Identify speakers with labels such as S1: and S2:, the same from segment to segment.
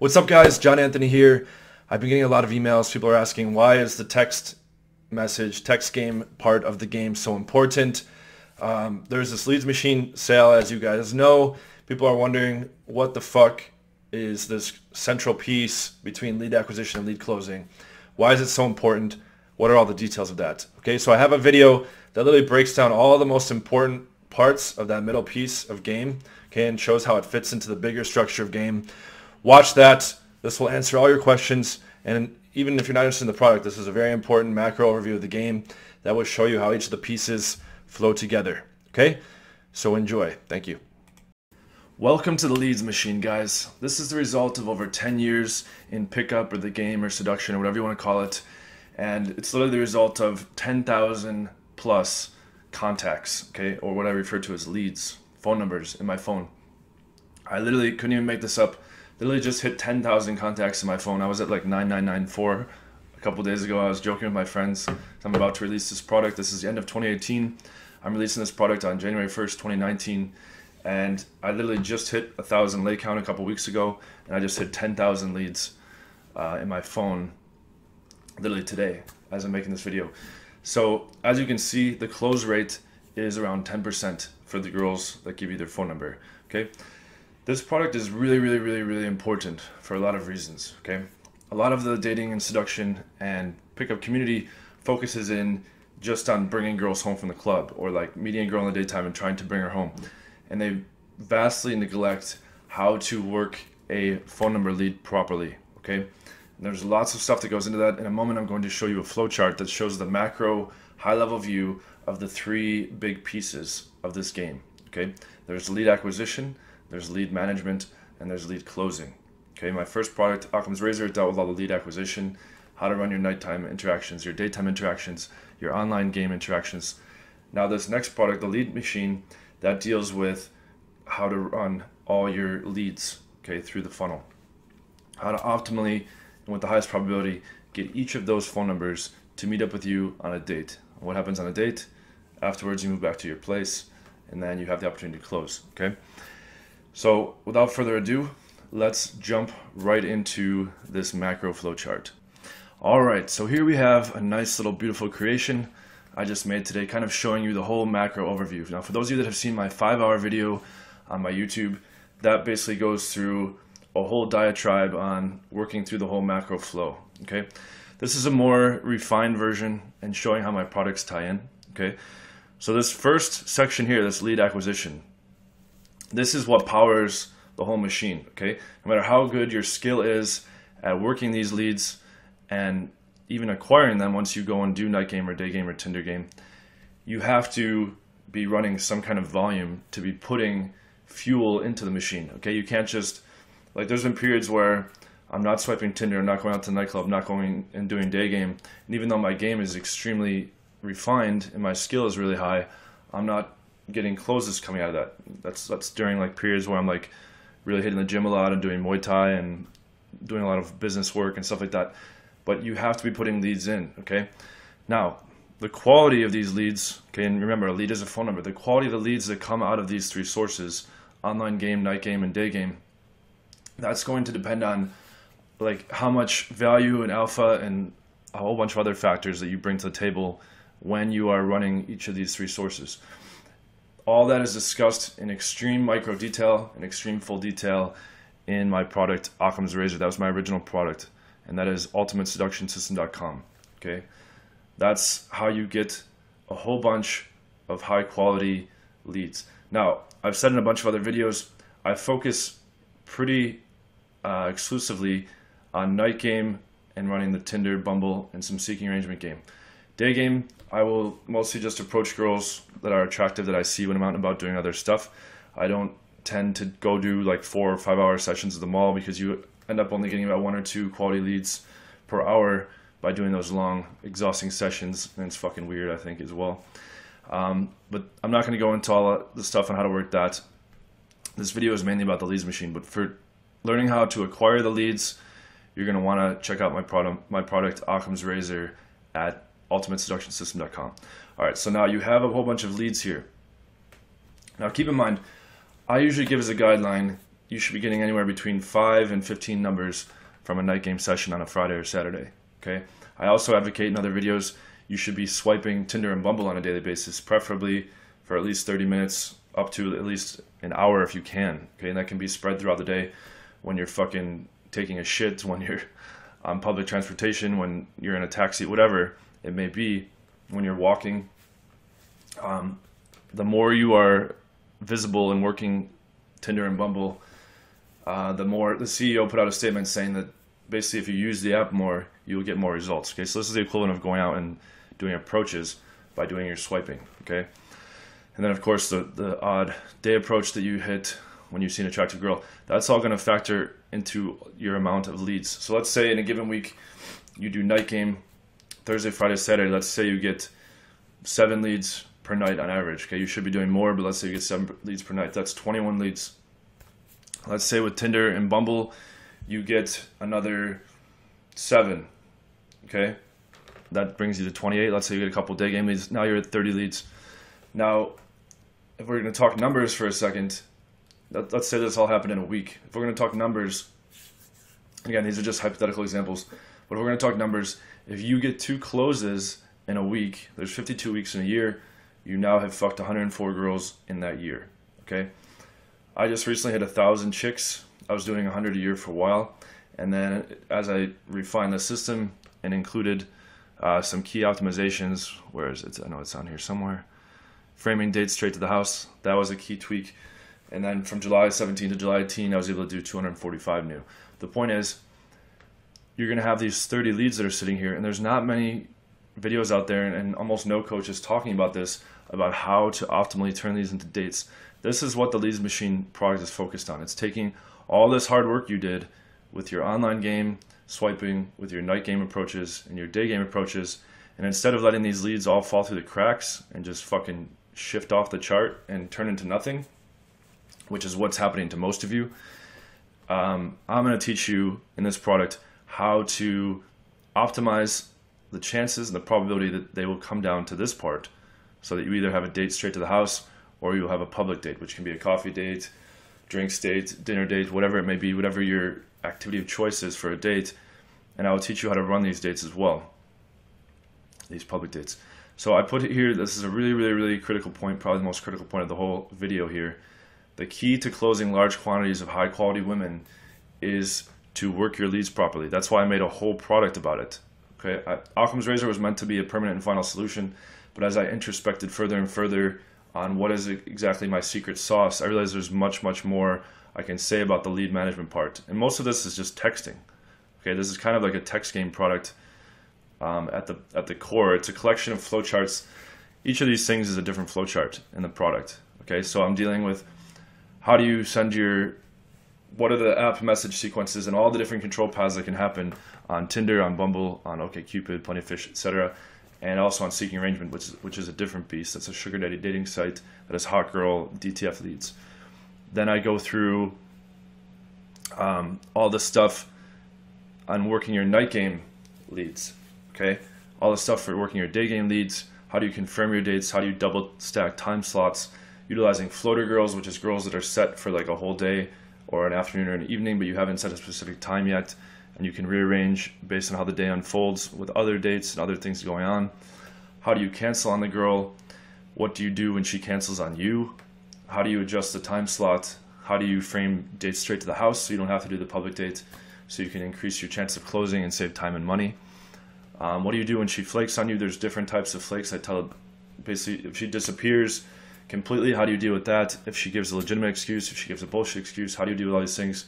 S1: What's up, guys? John Anthony here. I've been getting a lot of emails. People are asking why is the text message, text game part of the game so important? Um, there's this leads machine sale, as you guys know. People are wondering what the fuck is this central piece between lead acquisition and lead closing? Why is it so important? What are all the details of that? Okay, so I have a video that literally breaks down all the most important parts of that middle piece of game, okay, and shows how it fits into the bigger structure of game. Watch that. This will answer all your questions. And even if you're not interested in the product, this is a very important macro overview of the game that will show you how each of the pieces flow together. Okay? So enjoy. Thank you. Welcome to the leads machine, guys. This is the result of over 10 years in pickup or the game or seduction or whatever you want to call it. And it's literally the result of 10,000 plus contacts, okay, or what I refer to as leads, phone numbers in my phone. I literally couldn't even make this up literally just hit 10,000 contacts in my phone. I was at like 9994 a couple days ago. I was joking with my friends. I'm about to release this product. This is the end of 2018. I'm releasing this product on January 1st, 2019. And I literally just hit a thousand lay count a couple weeks ago, and I just hit 10,000 leads uh, in my phone literally today as I'm making this video. So as you can see, the close rate is around 10% for the girls that give you their phone number. Okay. This product is really, really, really, really important for a lot of reasons, okay? A lot of the dating and seduction and pickup community focuses in just on bringing girls home from the club or like meeting a girl in the daytime and trying to bring her home. And they vastly neglect how to work a phone number lead properly, okay? And there's lots of stuff that goes into that. In a moment, I'm going to show you a flow chart that shows the macro high level view of the three big pieces of this game, okay? There's lead acquisition, there's lead management, and there's lead closing. Okay, my first product, Occam's Razor, dealt with all the lead acquisition, how to run your nighttime interactions, your daytime interactions, your online game interactions. Now this next product, the lead machine, that deals with how to run all your leads, okay, through the funnel. How to optimally and with the highest probability get each of those phone numbers to meet up with you on a date. What happens on a date? Afterwards, you move back to your place, and then you have the opportunity to close. Okay. So without further ado, let's jump right into this macro flow chart. All right, so here we have a nice little beautiful creation I just made today, kind of showing you the whole macro overview. Now, for those of you that have seen my five hour video on my YouTube, that basically goes through a whole diatribe on working through the whole macro flow, okay? This is a more refined version and showing how my products tie in, okay? So this first section here, this lead acquisition, this is what powers the whole machine, okay? No matter how good your skill is at working these leads and even acquiring them once you go and do night game or day game or Tinder game, you have to be running some kind of volume to be putting fuel into the machine, okay? You can't just, like, there's been periods where I'm not swiping Tinder, I'm not going out to the nightclub, not going and doing day game. And even though my game is extremely refined and my skill is really high, I'm not getting closes coming out of that. That's that's during like periods where I'm like really hitting the gym a lot and doing Muay Thai and doing a lot of business work and stuff like that. But you have to be putting leads in, okay? Now, the quality of these leads, okay, and remember a lead is a phone number. The quality of the leads that come out of these three sources, online game, night game, and day game, that's going to depend on like how much value and alpha and a whole bunch of other factors that you bring to the table when you are running each of these three sources. All that is discussed in extreme micro detail and extreme full detail in my product, Occam's Razor. That was my original product, and that is ultimateseductionsystem.com. Okay, that's how you get a whole bunch of high quality leads. Now, I've said in a bunch of other videos, I focus pretty uh, exclusively on night game and running the Tinder, Bumble, and some seeking arrangement game. Day game, I will mostly just approach girls that are attractive that I see when I'm out and about doing other stuff. I don't tend to go do like four or five hour sessions at the mall because you end up only getting about one or two quality leads per hour by doing those long, exhausting sessions. And it's fucking weird, I think, as well. Um, but I'm not going to go into all the stuff on how to work that. This video is mainly about the leads machine, but for learning how to acquire the leads, you're going to want to check out my product, my product Occam's Razor at ultimateseductionsystem.com. All right, so now you have a whole bunch of leads here. Now keep in mind, I usually give as a guideline you should be getting anywhere between 5 and 15 numbers from a night game session on a Friday or Saturday. Okay. I also advocate in other videos you should be swiping Tinder and Bumble on a daily basis, preferably for at least 30 minutes up to at least an hour if you can. Okay, and that can be spread throughout the day when you're fucking taking a shit, when you're on public transportation, when you're in a taxi, whatever it may be, when you're walking. Um, the more you are visible and working Tinder and Bumble, uh, the more the CEO put out a statement saying that basically if you use the app more, you will get more results. Okay, so this is the equivalent of going out and doing approaches by doing your swiping. Okay, and then of course the the odd day approach that you hit when you see an attractive girl. That's all going to factor into your amount of leads. So let's say in a given week you do night game Thursday, Friday, Saturday. Let's say you get seven leads per night on average. Okay, you should be doing more, but let's say you get seven leads per night. That's 21 leads. Let's say with Tinder and Bumble, you get another seven. Okay, that brings you to 28. Let's say you get a couple day game leads. Now you're at 30 leads. Now, if we're going to talk numbers for a second, let, us say this all happened in a week. If we're going to talk numbers, again, these are just hypothetical examples, but we're going to talk numbers, if you get two closes in a week, there's 52 weeks in a year, you now have fucked 104 girls in that year. Okay, I just recently hit a thousand chicks. I was doing 100 a year for a while, and then as I refined the system and included uh, some key optimizations, where is it? I know it's on here somewhere. Framing dates straight to the house. That was a key tweak. And then from July 17 to July 18, I was able to do 245 new. The point is, you're going to have these 30 leads that are sitting here, and there's not many videos out there, and almost no coaches talking about this, about how to optimally turn these into dates. This is what the Leads Machine product is focused on. It's taking all this hard work you did with your online game, swiping, with your night game approaches, and your day game approaches, and instead of letting these leads all fall through the cracks and just fucking shift off the chart and turn into nothing, which is what's happening to most of you, um, I'm going to teach you in this product how to optimize the chances and the probability that they will come down to this part so that you either have a date straight to the house or you'll have a public date, which can be a coffee date, drinks date, dinner date, whatever it may be, whatever your activity of choice is for a date. And I will teach you how to run these dates as well, these public dates. So I put it here, this is a really, really, really critical point, probably the most critical point of the whole video here. The key to closing large quantities of high quality women is to work your leads properly. That's why I made a whole product about it. Okay, I, Occam's razor was meant to be a permanent and final solution, but as I introspected further and further on what is exactly my secret sauce, I realized there's much, much more I can say about the lead management part. And most of this is just texting. Okay, this is kind of like a text game product um, at the at the core. It's a collection of flowcharts. Each of these things is a different flowchart in the product. Okay, so I'm dealing with how do you send your what are the app message sequences and all the different control paths that can happen on Tinder, on Bumble, on OkCupid, Plenty of Fish, etc., and also on Seeking Arrangement, which is, which is a different beast. That's a sugar daddy dating site that has hot girl DTF leads. Then I go through um, all the stuff on working your night game leads. Okay, all the stuff for working your day game leads. How do you confirm your dates? How do you double stack time slots? Utilizing floater girls, which is girls that are set for like a whole day or an afternoon or an evening, but you haven't set a specific time yet, and you can rearrange based on how the day unfolds with other dates and other things going on. How do you cancel on the girl? What do you do when she cancels on you? How do you adjust the time slot? How do you frame dates straight to the house so you don't have to do the public date so you can increase your chance of closing and save time and money? Um, what do you do when she flakes on you? There's different types of flakes. I tell basically if she disappears, completely. How do you deal with that? If she gives a legitimate excuse, if she gives a bullshit excuse, how do you deal with all these things?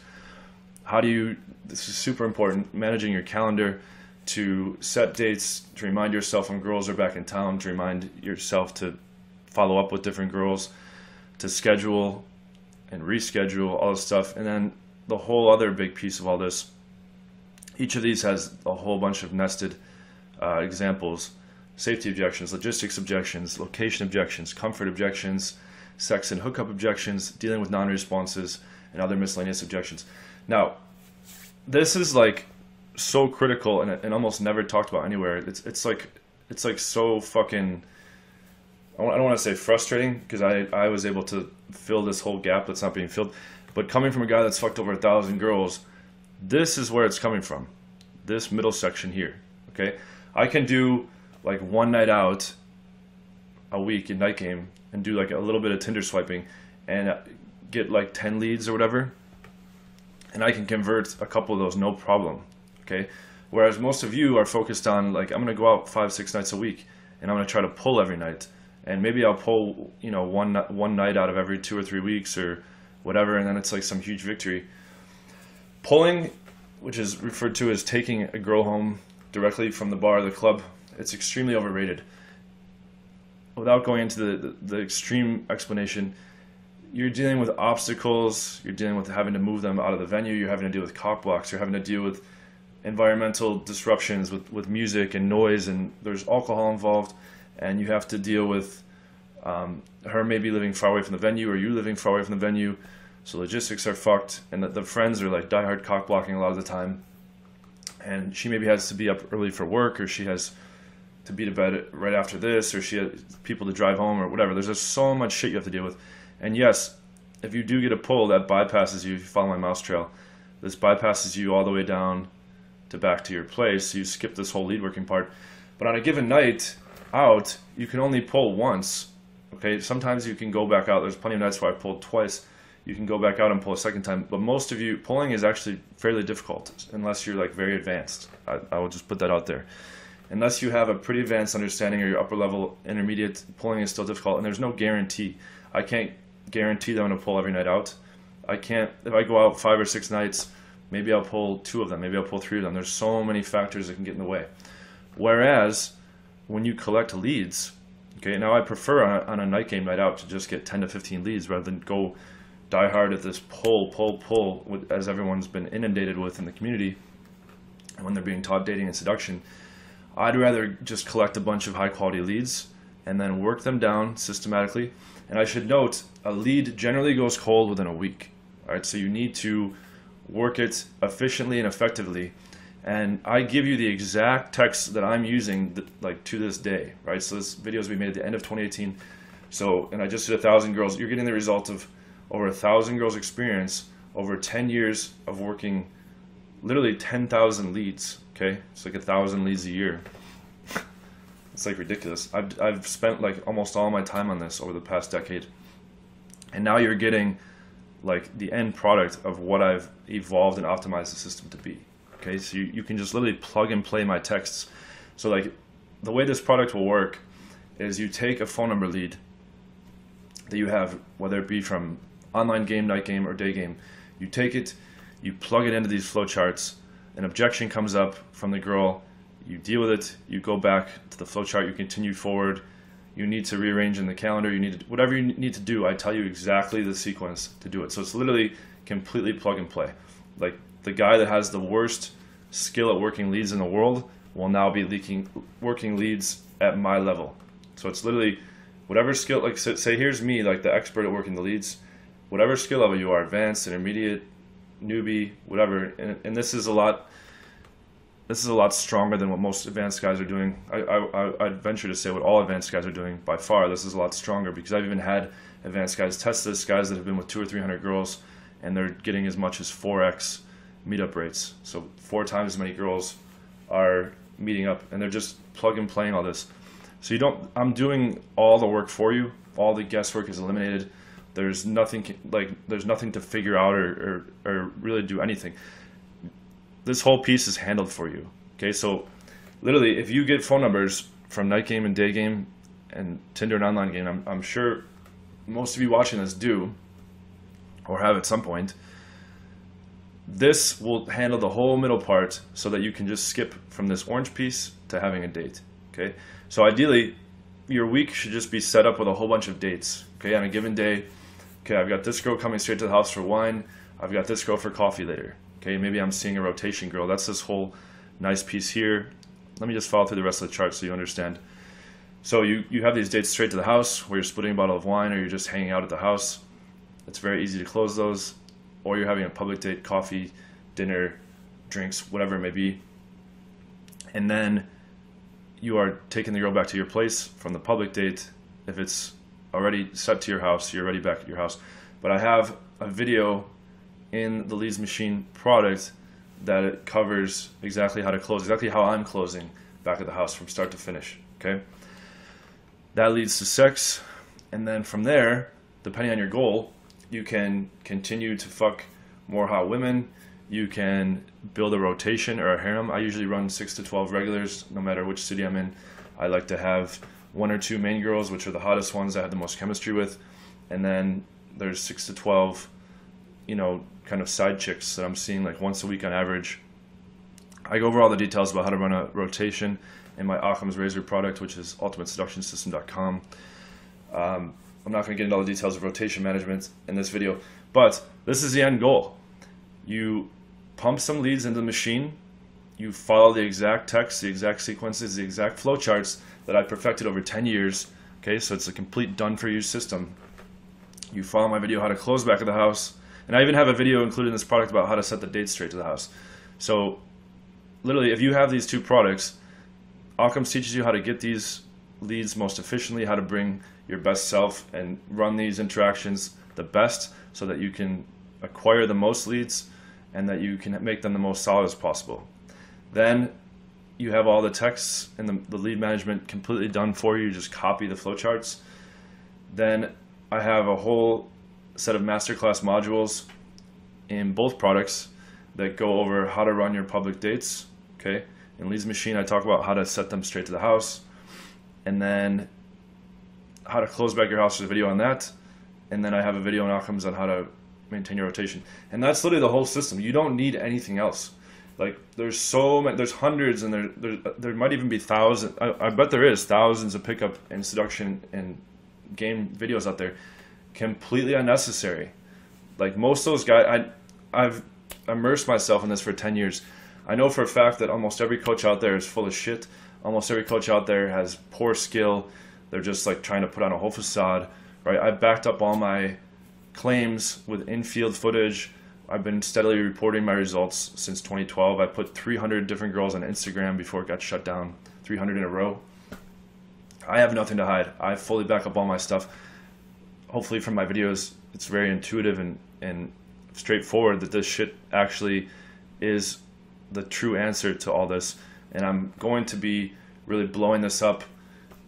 S1: How do you, this is super important, managing your calendar to set dates, to remind yourself when girls are back in town, to remind yourself to follow up with different girls, to schedule and reschedule, all this stuff. And then the whole other big piece of all this, each of these has a whole bunch of nested uh, examples safety objections, logistics objections, location objections, comfort objections, sex and hookup objections, dealing with non-responses, and other miscellaneous objections. Now, this is like so critical and, and almost never talked about anywhere. It's it's like it's like so fucking. I don't want to say frustrating because I I was able to fill this whole gap that's not being filled, But coming from a guy that's fucked over a thousand girls, this is where it's coming from. This middle section here. Okay, I can do like one night out a week in night game and do like a little bit of Tinder swiping and uh, get like 10 leads or whatever. And I can convert a couple of those no problem. Okay. Whereas most of you are focused on like, I'm going to go out five, six nights a week and I'm going to try to pull every night. And maybe I'll pull, you know, one, one night out of every two or three weeks or whatever. And then it's like some huge victory. Pulling, which is referred to as taking a girl home directly from the bar or the club, it's extremely overrated. Without going into the, the, the extreme explanation, you're dealing with obstacles, you're dealing with having to move them out of the venue, you're having to deal with cock blocks, you're having to deal with environmental disruptions with, with music and noise, and there's alcohol involved, and you have to deal with um, her maybe living far away from the venue or you living far away from the venue. So logistics are fucked, and the, the friends are like diehard cock blocking a lot of the time and she maybe has to be up early for work or she has to be to bed right after this or she has people to drive home or whatever. There's just so much shit you have to deal with. And yes if you do get a pull that bypasses you if you follow my mouse trail. This bypasses you all the way down to back to your place. You skip this whole lead working part. But on a given night out you can only pull once okay? Sometimes you can go back out. There's plenty of nights where i pulled twice. You can go back out and pull a second time. But most of you, pulling is actually fairly difficult unless you're like very advanced. I, I will just put that out there. Unless you have a pretty advanced understanding or your upper level intermediate, pulling is still difficult. And there's no guarantee. I can't guarantee that I'm going to pull every night out. I can't, if I go out five or six nights, maybe I'll pull two of them, maybe I'll pull three of them. There's so many factors that can get in the way. Whereas when you collect leads, okay, now I prefer on a, on a night game night out to just get 10 to 15 leads rather than go die hard at this pull, pull, pull, as everyone's been inundated with in the community when they're being taught dating and seduction. I'd rather just collect a bunch of high quality leads and then work them down systematically. And I should note, a lead generally goes cold within a week. All right, so you need to work it efficiently and effectively. And I give you the exact text that I'm using, like to this day, right? So this video is we made at the end of 2018. So, and I just did a thousand girls. You're getting the result of over a thousand girls experience over 10 years of working literally 10,000 leads okay? It's like a thousand leads a year. It's like ridiculous. I've, I've spent like almost all my time on this over the past decade. And now you're getting like the end product of what I've evolved and optimized the system to be. Okay? So you, you can just literally plug and play my texts. So like the way this product will work is you take a phone number lead that you have whether it be from online game, night game, or day game. You take it, you plug it into these flowcharts, an objection comes up from the girl, you deal with it, you go back to the flowchart, you continue forward, you need to rearrange in the calendar, you need to, whatever you need to do, I tell you exactly the sequence to do it. So it's literally completely plug and play. Like the guy that has the worst skill at working leads in the world will now be leaking working leads at my level. So it's literally whatever skill like say here's me like the expert at working the leads whatever skill level you are, advanced, intermediate, newbie, whatever. And, and this is a lot. This is a lot stronger than what most advanced guys are doing. I, I, I'd venture to say what all advanced guys are doing by far. This is a lot stronger because I've even had advanced guys test this, guys that have been with two or three hundred girls, and they're getting as much as 4x meetup rates. So four times as many girls are meeting up, and they're just plug and playing all this. So you don't. I'm doing all the work for you. All the guesswork is eliminated. There's nothing like there's nothing to figure out or, or, or really do anything. This whole piece is handled for you. Okay, so literally, if you get phone numbers from night game and day game and Tinder and online game, I'm, I'm sure most of you watching this do or have at some point. This will handle the whole middle part so that you can just skip from this orange piece to having a date. Okay, so ideally, your week should just be set up with a whole bunch of dates. Okay, on a given day, okay, I've got this girl coming straight to the house for wine. I've got this girl for coffee later. Okay, maybe I'm seeing a rotation girl. That's this whole nice piece here. Let me just follow through the rest of the chart so you understand. So you, you have these dates straight to the house where you're splitting a bottle of wine or you're just hanging out at the house. It's very easy to close those. Or you're having a public date, coffee, dinner, drinks, whatever it may be. And then you are taking the girl back to your place from the public date. If it's already set to your house, you're already back at your house. But I have a video in the Leads Machine product that it covers exactly how to close, exactly how I'm closing back at the house from start to finish. Okay, that leads to sex, and then from there, depending on your goal, you can continue to fuck more hot women. You can build a rotation or a harem. I usually run six to twelve regulars, no matter which city I'm in. I like to have one or two main girls, which are the hottest ones I have the most chemistry with, and then there's six to twelve, you know, kind of side chicks that I'm seeing like once a week on average. I go over all the details about how to run a rotation in my Occam's Razor product, which is ultimateseductionsystem.com. Um, I'm not going to get into all the details of rotation management in this video, but this is the end goal. You pump some leads into the machine, you follow the exact text, the exact sequences, the exact flowcharts that I perfected over 10 years. Okay, so it's a complete done for you system. You follow my video how to close back of the house, and I even have a video included in this product about how to set the date straight to the house. So literally, if you have these two products, Occam's teaches you how to get these leads most efficiently, how to bring your best self and run these interactions the best so that you can acquire the most leads and that you can make them the most solid as possible. Then you have all the texts and the, the lead management completely done for you. Just copy the flowcharts. Then I have a whole set of masterclass modules in both products that go over how to run your public dates. Okay. In Leads Machine, I talk about how to set them straight to the house, and then how to close back your house. There's a video on that, and then I have a video on Occam's on how to maintain your rotation. And that's literally the whole system. You don't need anything else. Like there's so many, there's hundreds, and there there, there might even be thousands. I, I bet there is thousands of pickup and seduction and game videos out there, completely unnecessary. Like most of those guys, I I've immersed myself in this for ten years. I know for a fact that almost every coach out there is full of shit. Almost every coach out there has poor skill. They're just like trying to put on a whole facade, right? I backed up all my claims with infield footage. I've been steadily reporting my results since 2012. I put 300 different girls on Instagram before it got shut down, 300 in a row. I have nothing to hide. I fully back up all my stuff. Hopefully, from my videos, it's very intuitive and, and straightforward that this shit actually is the true answer to all this. And I'm going to be really blowing this up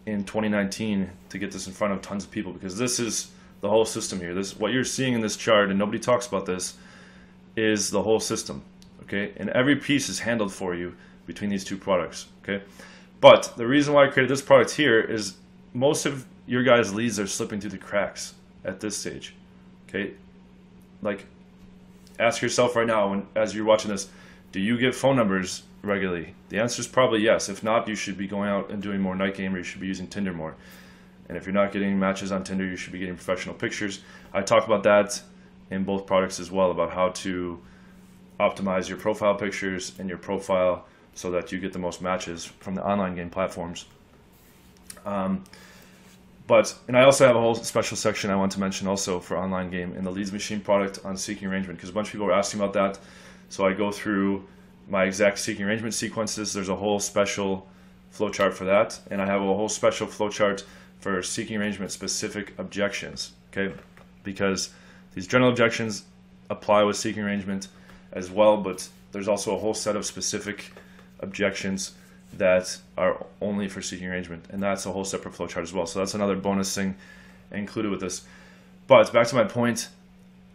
S1: in 2019 to get this in front of tons of people because this is the whole system here. This what you're seeing in this chart, and nobody talks about this, is the whole system. Okay, and every piece is handled for you between these two products. Okay, but the reason why I created this product here is most of your guys' leads are slipping through the cracks at this stage. Okay, like ask yourself right now, when as you're watching this, do you get phone numbers regularly? The answer is probably yes. If not, you should be going out and doing more night game or you should be using Tinder more. And if you're not getting matches on Tinder, you should be getting professional pictures. I talk about that in both products as well about how to optimize your profile pictures and your profile so that you get the most matches from the online game platforms. Um, but and I also have a whole special section I want to mention also for online game in the Leads Machine product on seeking arrangement because a bunch of people were asking about that. So I go through my exact seeking arrangement sequences. There's a whole special flowchart for that, and I have a whole special flowchart for seeking arrangement specific objections. Okay, because these general objections apply with seeking arrangement as well, but there's also a whole set of specific objections that are only for seeking arrangement, and that's a whole separate flowchart as well. So that's another bonus thing included with this. But back to my point,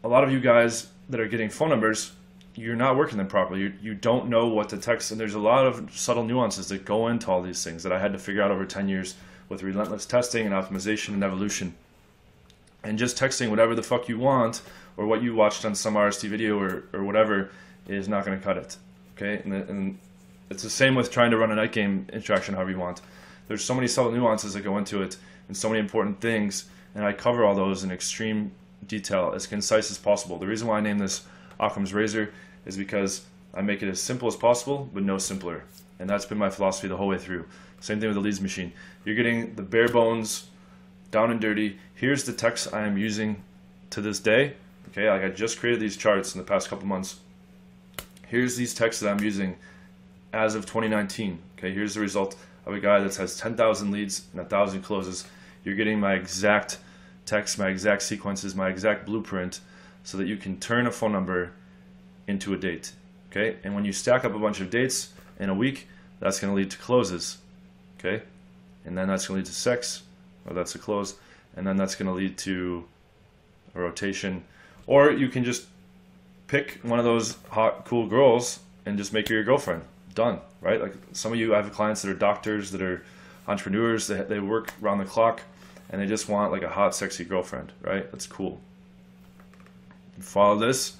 S1: a lot of you guys that are getting phone numbers you're not working them properly. You, you don't know what to text, and there's a lot of subtle nuances that go into all these things that I had to figure out over 10 years with relentless testing and optimization and evolution. And just texting whatever the fuck you want or what you watched on some RSD video or, or whatever is not going to cut it. Okay, and, and it's the same with trying to run a night game interaction however you want. There's so many subtle nuances that go into it and so many important things, and I cover all those in extreme detail, as concise as possible. The reason why I name this Occam's Razor is because I make it as simple as possible, but no simpler. And that's been my philosophy the whole way through. Same thing with the leads machine. You're getting the bare bones, down and dirty. Here's the text I am using to this day. Okay, like I just created these charts in the past couple months. Here's these texts that I'm using as of 2019. Okay, here's the result of a guy that has 10,000 leads and 1,000 closes. You're getting my exact text, my exact sequences, my exact blueprint so that you can turn a phone number into a date. Okay, and when you stack up a bunch of dates in a week, that's going to lead to closes. Okay, and then that's going to lead to sex, or that's a close, and then that's going to lead to a rotation. Or you can just pick one of those hot, cool girls and just make her your girlfriend. Done, right? Like some of you, I have clients that are doctors, that are entrepreneurs, they, they work around the clock, and they just want like a hot, sexy girlfriend, right? That's cool. You follow this,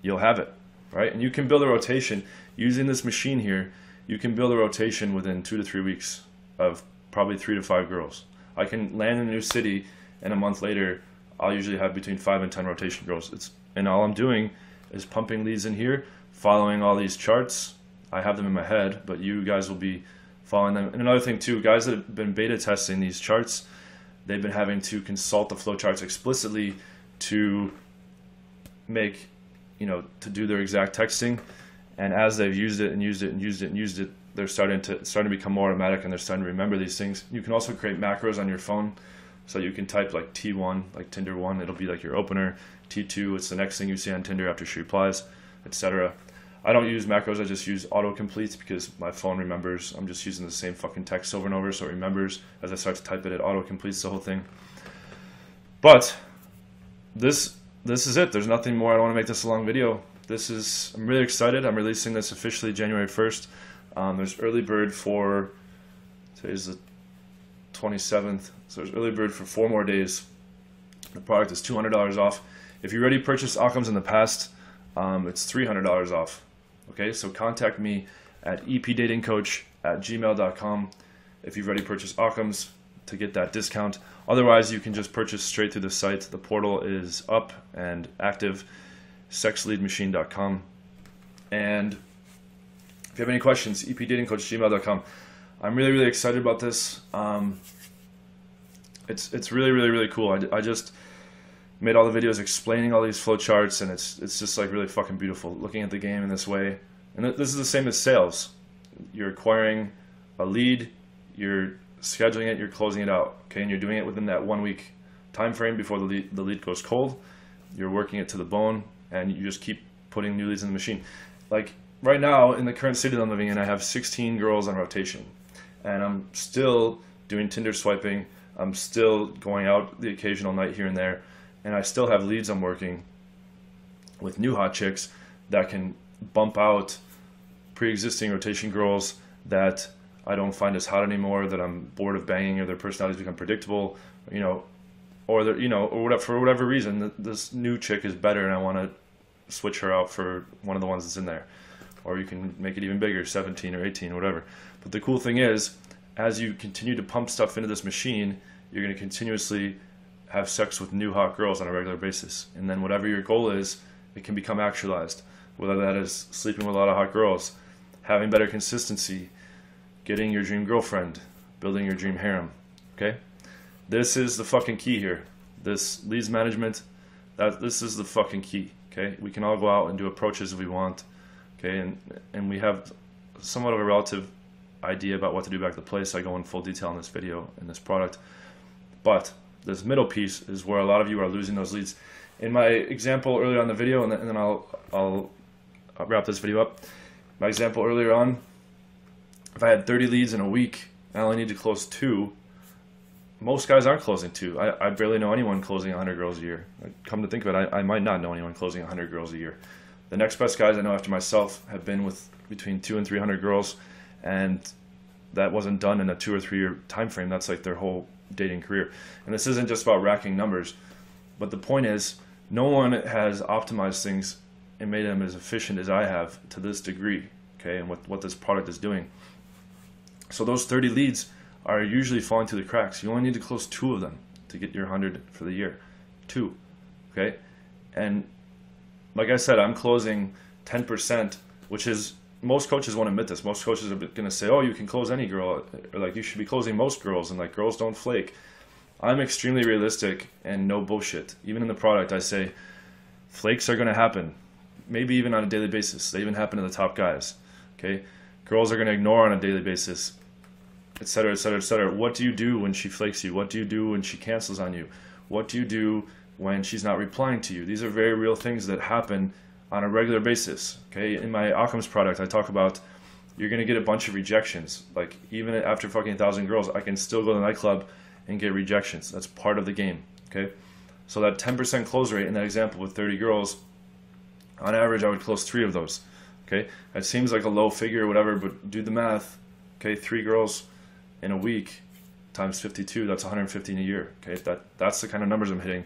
S1: you'll have it, right? And you can build a rotation using this machine here. You can build a rotation within two to three weeks of probably three to five girls. I can land in a new city, and a month later, I'll usually have between five and ten rotation girls. It's and all I'm doing is pumping leads in here, following all these charts. I have them in my head, but you guys will be following them. And another thing too, guys that have been beta testing these charts, they've been having to consult the flow charts explicitly to make, you know, to do their exact texting. And as they've used it and used it and used it and used it, they're starting to starting to become more automatic and they're starting to remember these things. You can also create macros on your phone. So you can type like T1, like Tinder 1, it'll be like your opener. T2, it's the next thing you see on Tinder after she replies, etc. I don't use macros, I just use autocomplete because my phone remembers. I'm just using the same fucking text over and over so it remembers as I start to type it, it autocompletes the whole thing. But this this is it. There's nothing more. I don't want to make this a long video. This is I'm really excited. I'm releasing this officially January 1st. Um, there's early bird for today's the 27th. So there's early bird for four more days. The product is $200 off. If you already purchased Occam's in the past, um, it's $300 off. Okay, so contact me at epdatingcoach at gmail.com if you've already purchased Occam's to get that discount. Otherwise, you can just purchase straight through the site. The portal is up and active, sexleadmachine.com. And if you have any questions, epdatingcoach@gmail.com. I'm really, really excited about this. Um, it's it's really, really, really cool. I, I just made all the videos explaining all these flow charts, and it's it's just like really fucking beautiful looking at the game in this way. And this is the same as sales. You're acquiring a lead, you're scheduling it, you're closing it out. Okay, and you're doing it within that one week time frame before the lead, the lead goes cold. You're working it to the bone, and you just keep putting new leads in the machine. Like right now, in the current city that I'm living in, I have 16 girls on rotation, and I'm still doing Tinder swiping. I'm still going out the occasional night here and there and I still have leads I'm working with new hot chicks that can bump out pre-existing rotation girls that I don't find as hot anymore, that I'm bored of banging, or their personalities become predictable, you know, or you know, or whatever for whatever reason, this new chick is better, and I want to switch her out for one of the ones that's in there, or you can make it even bigger, 17 or 18, or whatever. But the cool thing is, as you continue to pump stuff into this machine, you're going to continuously have sex with new hot girls on a regular basis. And then whatever your goal is, it can become actualized. Whether that is sleeping with a lot of hot girls, having better consistency, getting your dream girlfriend, building your dream harem. Okay? This is the fucking key here. This leads management, that this is the fucking key. Okay? We can all go out and do approaches if we want. Okay, and and we have somewhat of a relative idea about what to do back to the place. I go in full detail in this video in this product. But this middle piece is where a lot of you are losing those leads. In my example earlier on the video, and then, I'll, I'll wrap this video up. My example earlier on, if I had 30 leads in a week, I only need to close two. Most guys aren't closing two. I, I barely know anyone closing 100 girls a year. Come to think of it, I, I might not know anyone closing 100 girls a year. The next best guys I know after myself have been with between two and 300 girls, and that wasn't done in a two or three year time frame. That's like their whole dating career. And this isn't just about racking numbers, but the point is, no one has optimized things and made them as efficient as I have to this degree. Okay, and what what this product is doing. So those 30 leads are usually falling through the cracks. You only need to close two of them to get your 100 for the year. Two. Okay? And like I said, I'm closing 10%, which is most coaches won't admit this. Most coaches are going to say, "Oh, you can close any girl," or like you should be closing most girls, and like girls don't flake. I'm extremely realistic and no bullshit. Even in the product, I say flakes are going to happen, maybe even on a daily basis. They even happen to the top guys. Okay, girls are going to ignore on a daily basis, etc., etc., etc. What do you do when she flakes you? What do you do when she cancels on you? What do you do when she's not replying to you? These are very real things that happen on a regular basis. Okay, in my Occam's product, I talk about you're gonna get a bunch of rejections. Like even after fucking a thousand girls, I can still go to the nightclub and get rejections. That's part of the game. Okay, so that 10% close rate in that example with 30 girls, on average, I would close three of those. Okay, that seems like a low figure or whatever, but do the math. Okay, three girls in a week times 52, that's 115 a year. Okay, that that's the kind of numbers I'm hitting.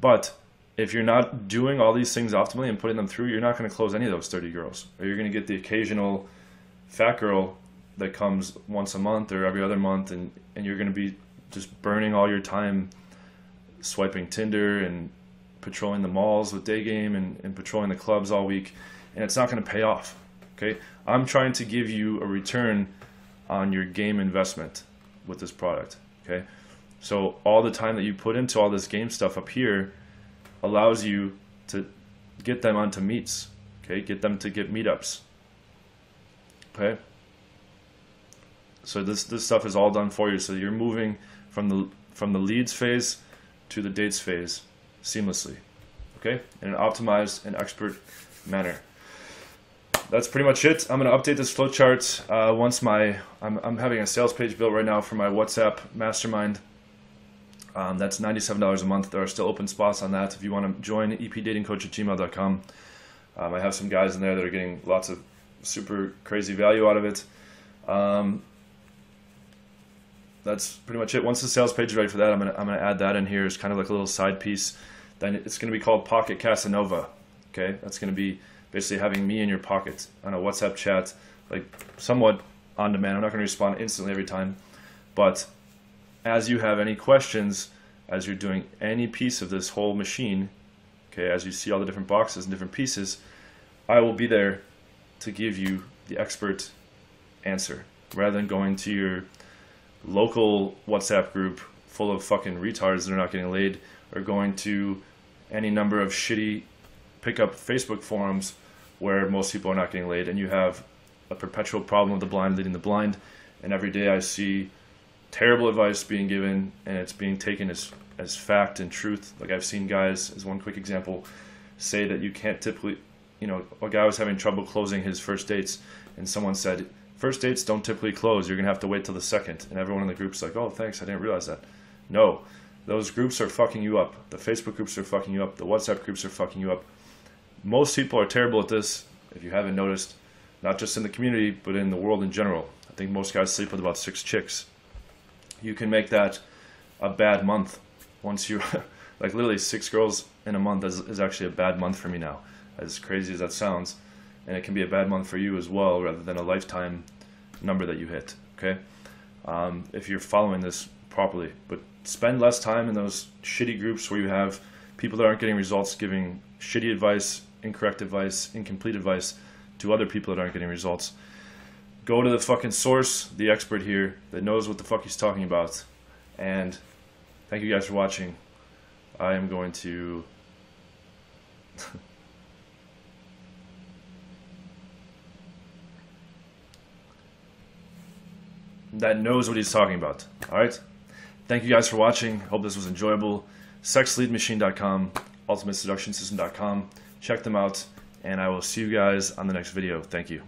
S1: But if you're not doing all these things optimally and putting them through, you're not going to close any of those 30 girls. Or you're going to get the occasional fat girl that comes once a month or every other month, and, and you're going to be just burning all your time swiping Tinder and patrolling the malls with day game and, and patrolling the clubs all week, and it's not going to pay off. Okay, I'm trying to give you a return on your game investment with this product. Okay, so all the time that you put into all this game stuff up here allows you to get them onto meets. Okay, get them to get meetups. Okay. So this this stuff is all done for you. So you're moving from the from the leads phase to the dates phase seamlessly. Okay, in an optimized and expert manner. That's pretty much it. I'm gonna update this flowchart uh, once my I'm I'm having a sales page built right now for my WhatsApp mastermind. Um, that's $97 a month. There are still open spots on that. If you want to join, epdatingcoach at gmail.com. Um, I have some guys in there that are getting lots of super crazy value out of it. Um, that's pretty much it. Once the sales page is ready for that, I'm gonna I'm gonna add that in here as kind of like a little side piece. Then it's gonna be called Pocket Casanova. Okay, that's gonna be basically having me in your pocket on a WhatsApp chat, like somewhat on demand. I'm not gonna respond instantly every time, but as you have any questions, as you're doing any piece of this whole machine, okay, as you see all the different boxes and different pieces, I will be there to give you the expert answer rather than going to your local WhatsApp group full of fucking retards that are not getting laid or going to any number of shitty pickup Facebook forums where most people are not getting laid and you have a perpetual problem of the blind leading the blind and every day I see terrible advice being given and it's being taken as as fact and truth. Like I've seen guys, as one quick example, say that you can't typically, you know, a guy was having trouble closing his first dates, and someone said, first dates don't typically close. You're gonna have to wait till the second. And everyone in the group's like, oh, thanks, I didn't realize that. No, those groups are fucking you up. The Facebook groups are fucking you up. The WhatsApp groups are fucking you up. Most people are terrible at this. If you haven't noticed, not just in the community, but in the world in general. I think most guys sleep with about six chicks you can make that a bad month once you like literally six girls in a month is, is actually a bad month for me now as crazy as that sounds and it can be a bad month for you as well rather than a lifetime number that you hit okay um, if you're following this properly but spend less time in those shitty groups where you have people that aren't getting results giving shitty advice incorrect advice incomplete advice to other people that aren't getting results go to the fucking source, the expert here that knows what the fuck he's talking about. And thank you guys for watching. I am going to. that knows what he's talking about. Alright? Thank you guys for watching. Hope this was enjoyable. SexLeadMachine.com, UltimateSeductionSystem.com. Check them out, and I will see you guys on the next video. Thank you.